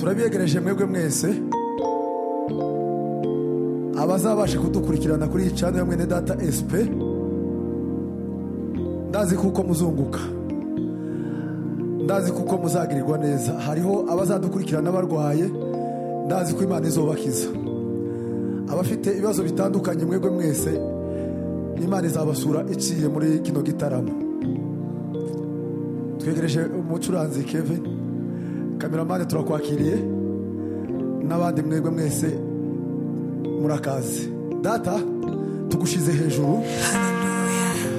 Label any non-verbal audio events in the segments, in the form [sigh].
turabiyegereje mwebwe mwese abazabasha kudukurikirana kuri iyi cano ya mwene data SP ndazi kuko muzunguka. Ndazi kuko muzagirirwa neza. Hariho abazadukurikirana barwaye ndazi ko imana izobakiza. Abafite ibibazo bitandukanye mwebwe mwese imana izabasura iciye muri kino gitaramo. Twegereje umucuranzi kevin. Kameramani turakwakiriye n'abandi mwebwe mwese murakaze data tugushize hejuru.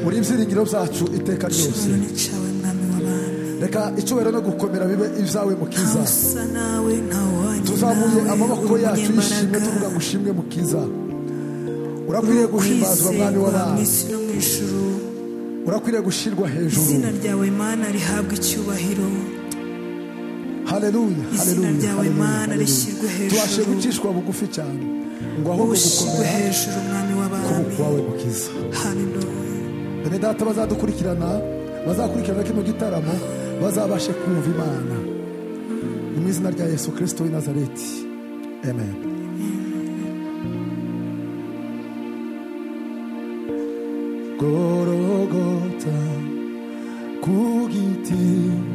Muri ibyiringiro byacu iteka ryose. Reka icyubahiro no gukomera bibe ibyawe mukiza tuzamuye amaboko yacu yishimye tuvuga ngo ushimwe mukiza urakwiriye guhimbazwa mwami ijuru urakwiriye gushyirwa hejuru. Izina ryawe mana rihabwa icyubahiro. Haleluya haleluya tubashe gucishwa bugufi cyane. Ngo ahubwo gukomera kuboko wawe mukiza haleluya bene data bazadukurikirana bazakurikirana kino gitaramo bazabashe kumva imana. Ni mu izina rya yesu kirisito w'i nazareti. Amen. Gorogota ku giti.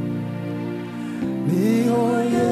Oh, your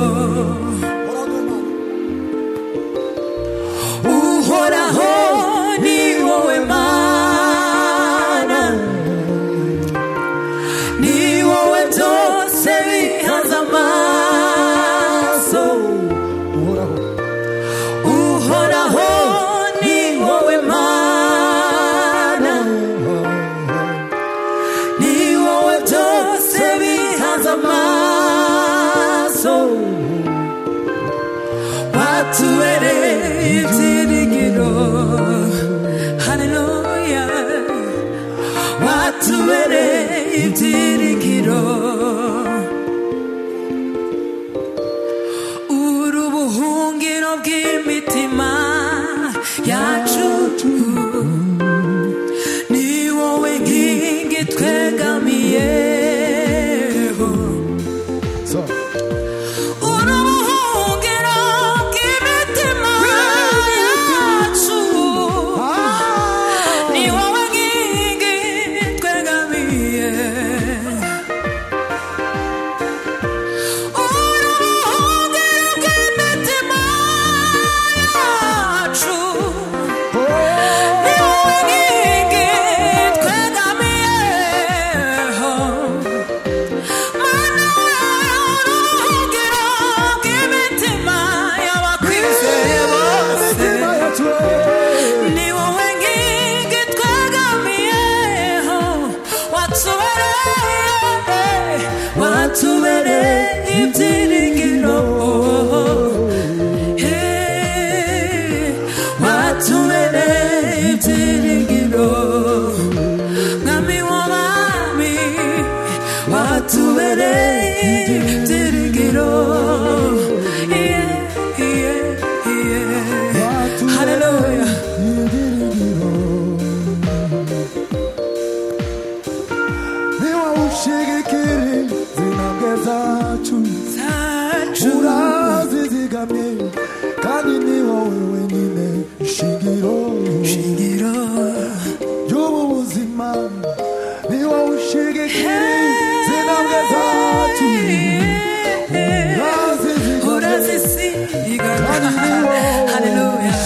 love.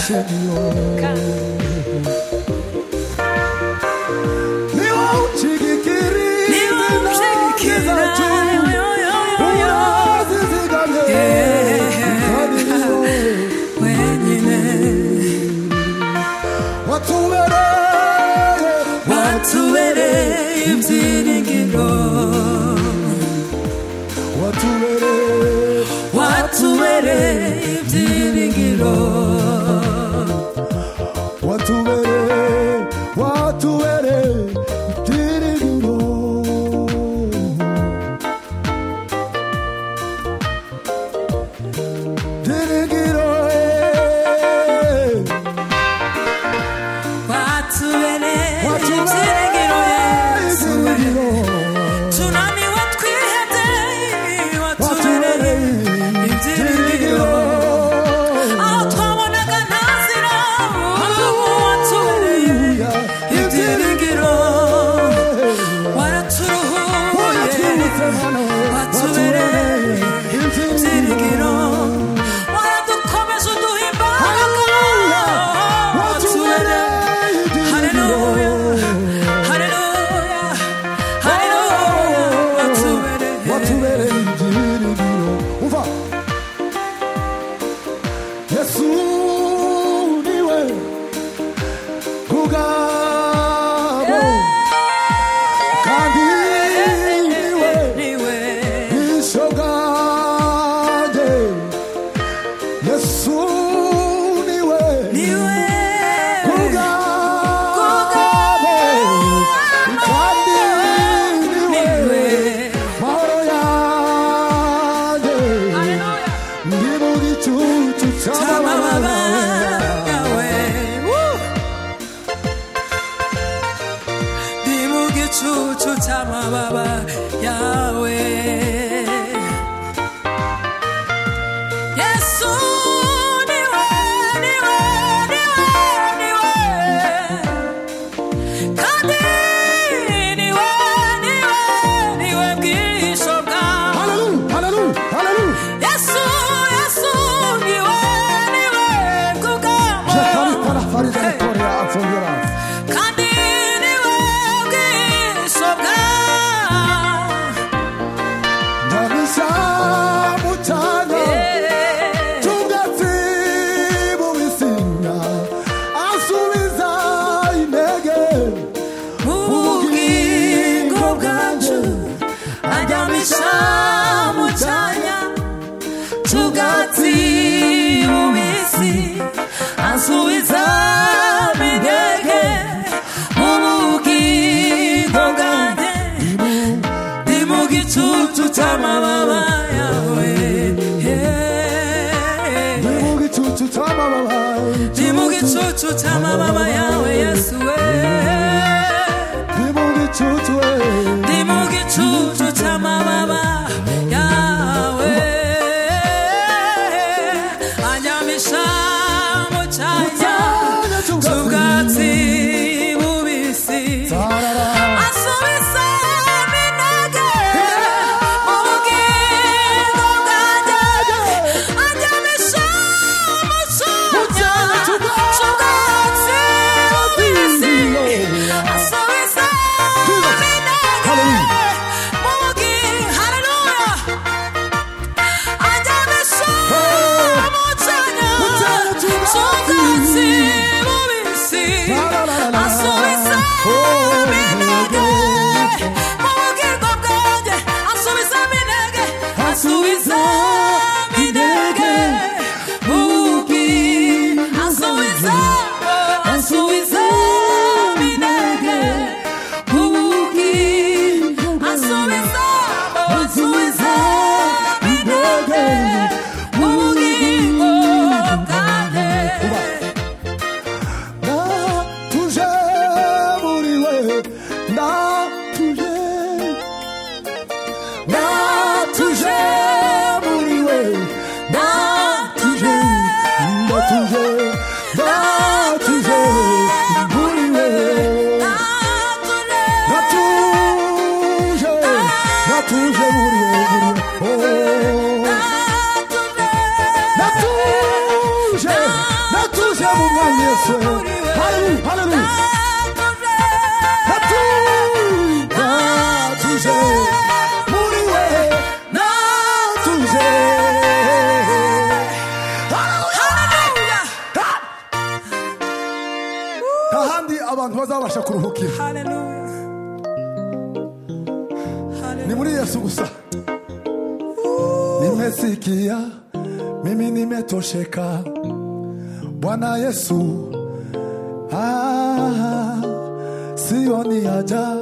Señor. babasha kuruhukira ni muri yesu gusa. Nimesikia mimi nimetosheka. Bwana yesu ah, sioni haja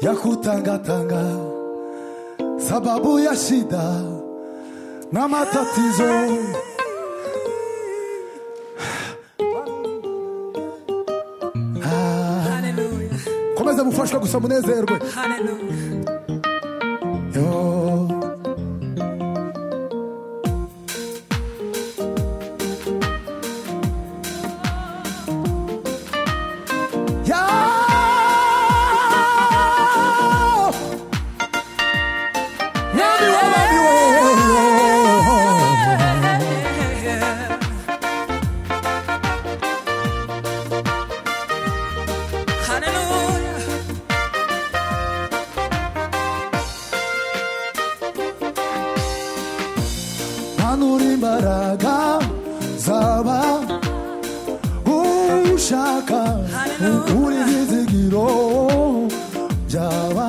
ya kutangatanga. Sababu ya shida na matatizo. gufashwa gusa munezerwe imbaraga zaba ushaka ukura ibizigiro byaba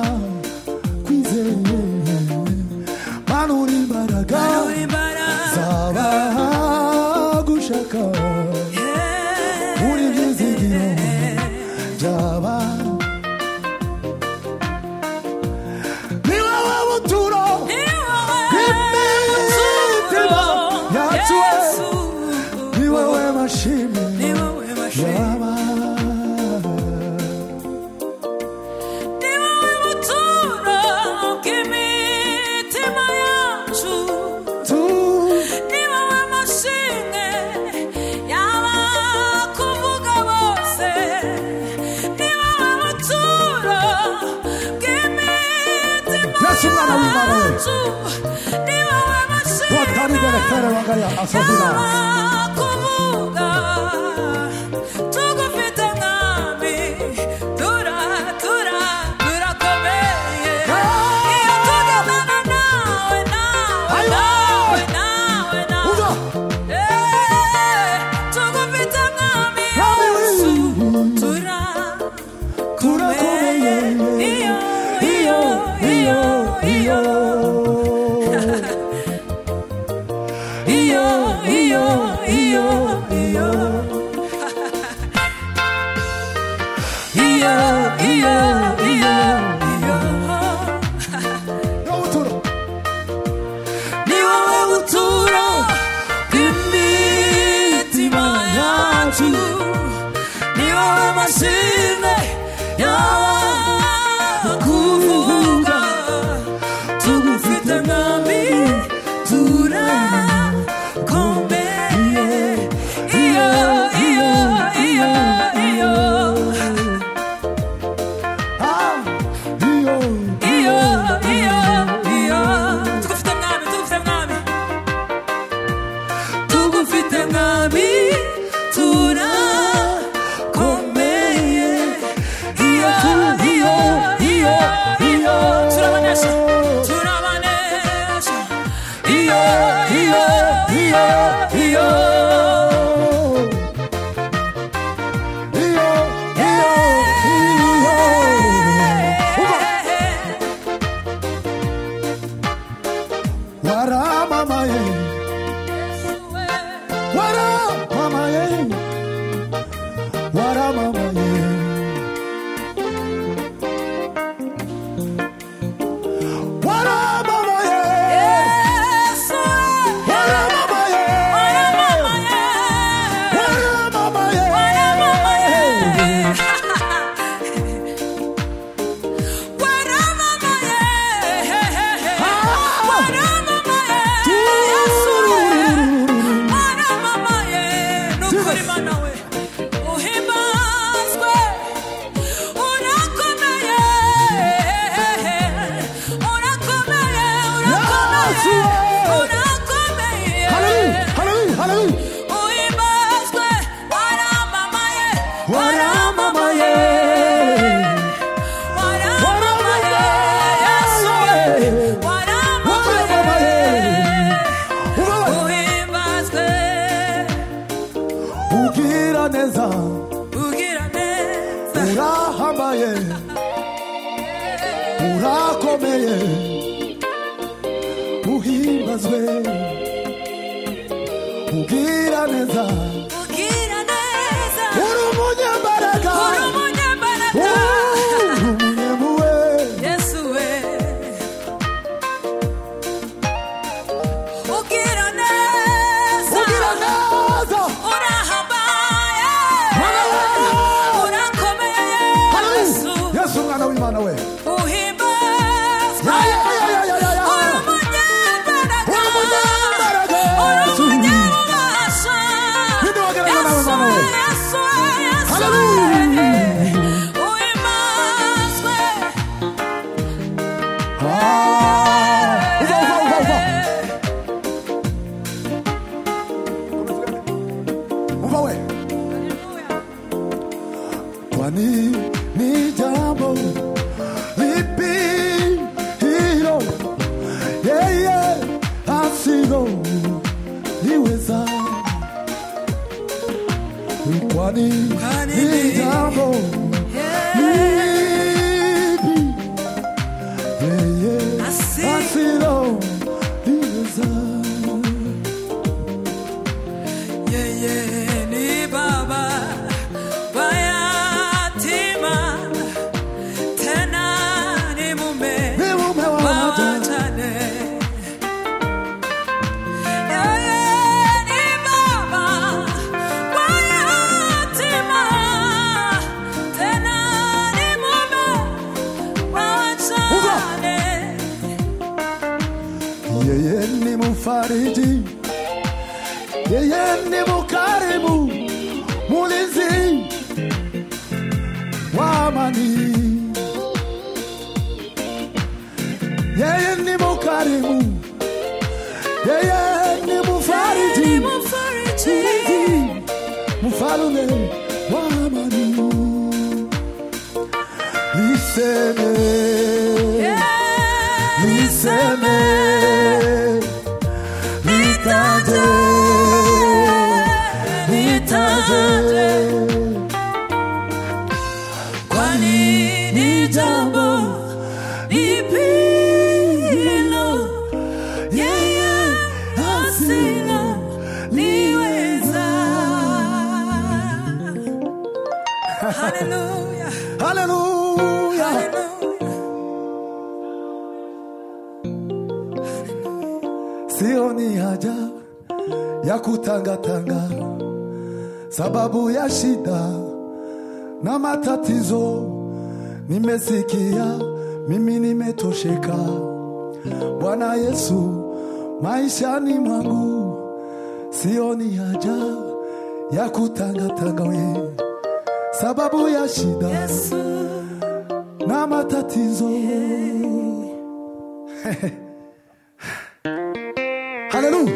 唱错。Urahama ye Urakome ye Uhimbazwe Ugira neza. sababu ya shida na matatizo. Nimesikia mimi, nimetosheka Bwana Yesu, maishani mwangu sioni haja ya kutangatanga, we sababu ya shida Yesu, na matatizo yeah. [laughs] Haleluya!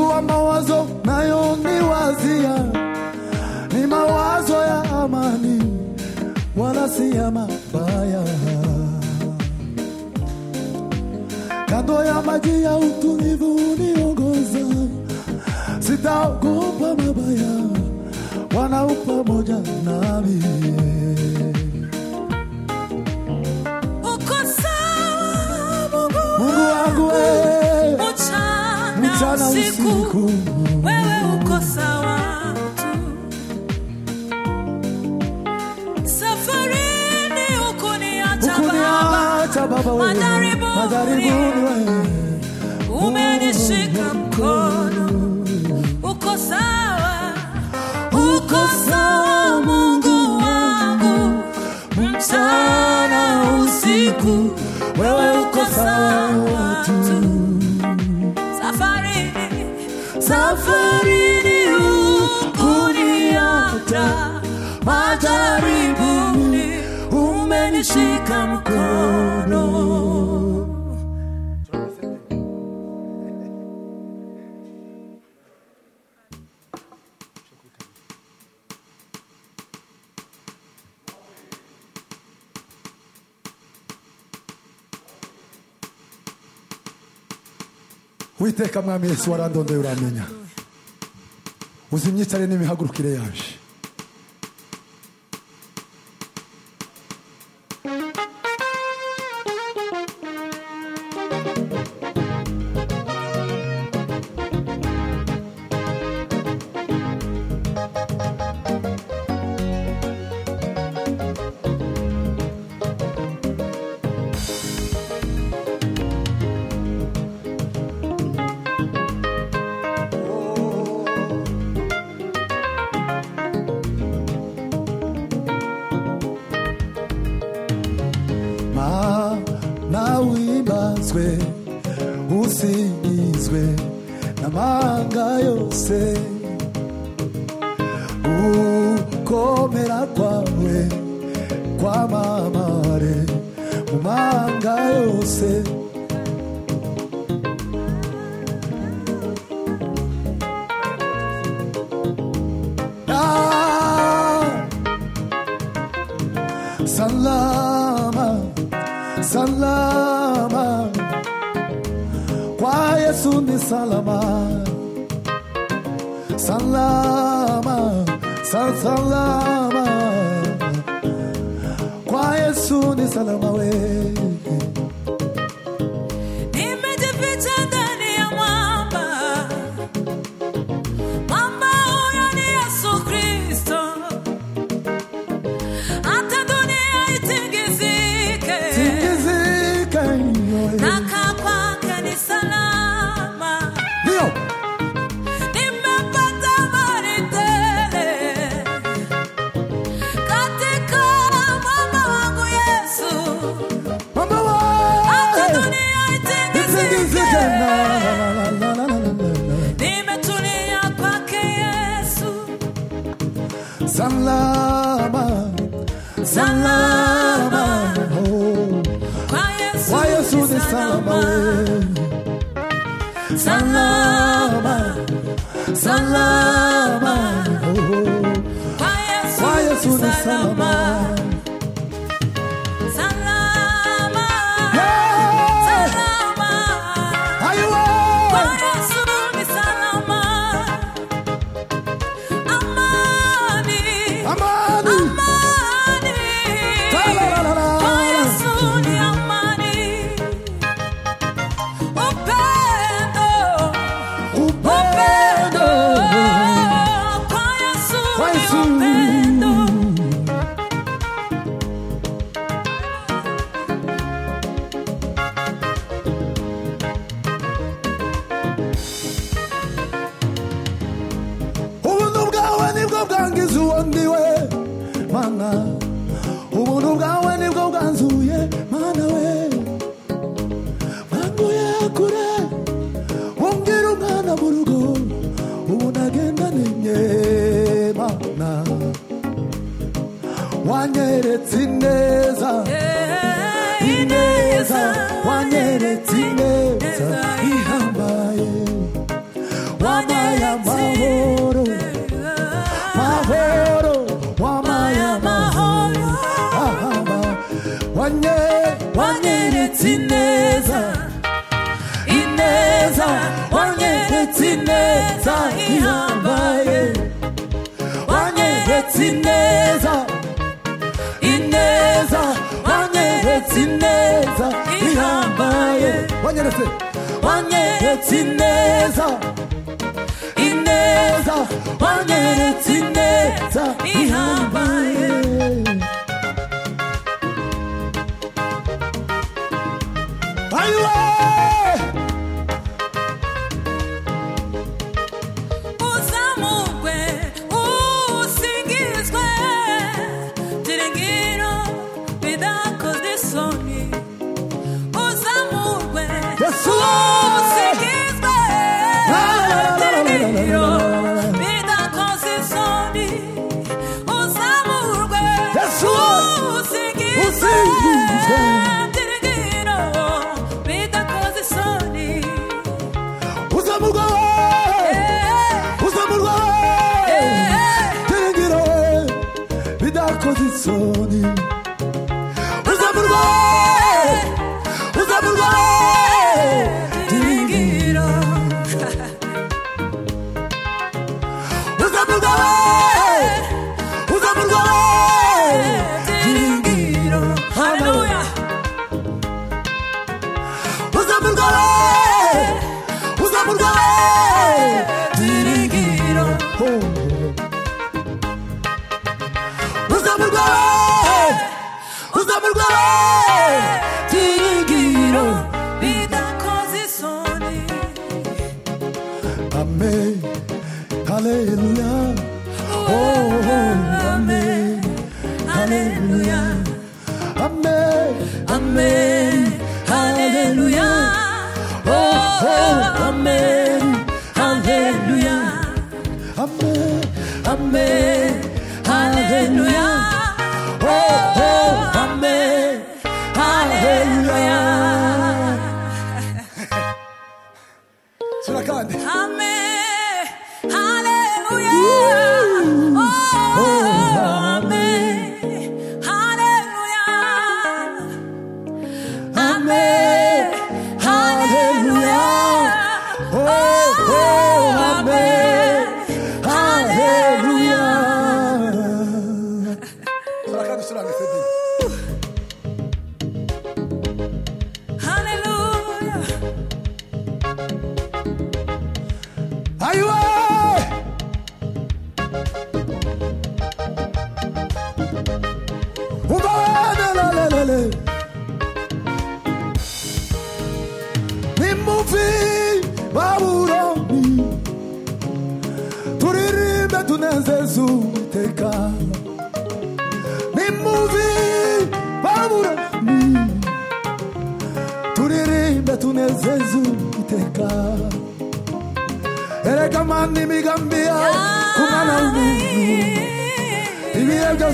Najua mawazo nayo ni wazia, ni mawazo ya amani, wala si ya mabaya. Kando ya maji ya utulivu uniongoza, sitaogopa mabaya, wanao pamoja nami. Uko sawa Mungu wangu, Mungu wangu mchana usiku, wewe uko sawa tu, safarini hukuniacha Baba, majaribuni umenishika mkono, uko sawa, uko sawa Mungu wangu, mchana usiku wewe uwiteka mwami yesu warandondoye uramenya uzimye icyarimwe n'imihagurukire yaje. aha nawibanzwe usingizwe n'amahanga yose. Gukomera kwawe kwamamare mu manga yose. Salama, salama, sal salama. Kwa soon is sallama way eh. jamás. neza ihambaye. Wanyeretse ineza. Ineza. Wanyeretse ineza ihambaye. Wanyeretse wanyeretse ineza. Ineza. Wanyeretse ineza ihambaye.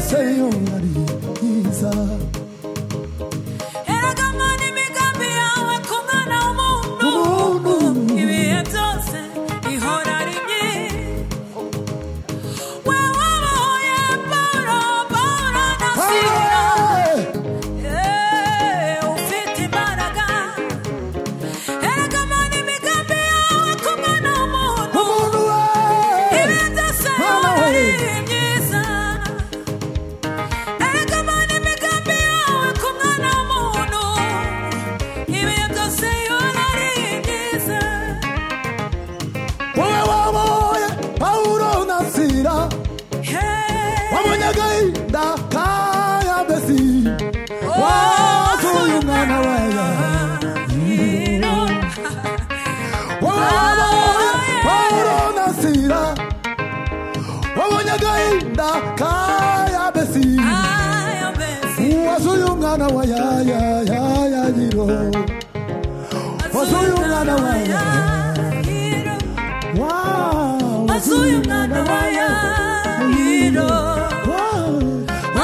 sayonari, Isa.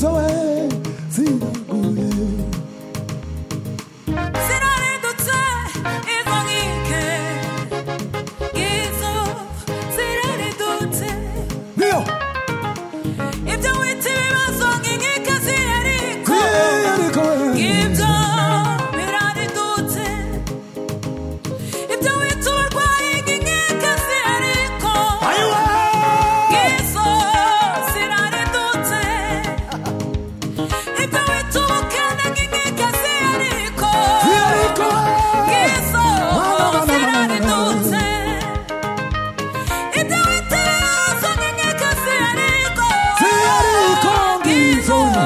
so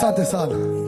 prestar atenção.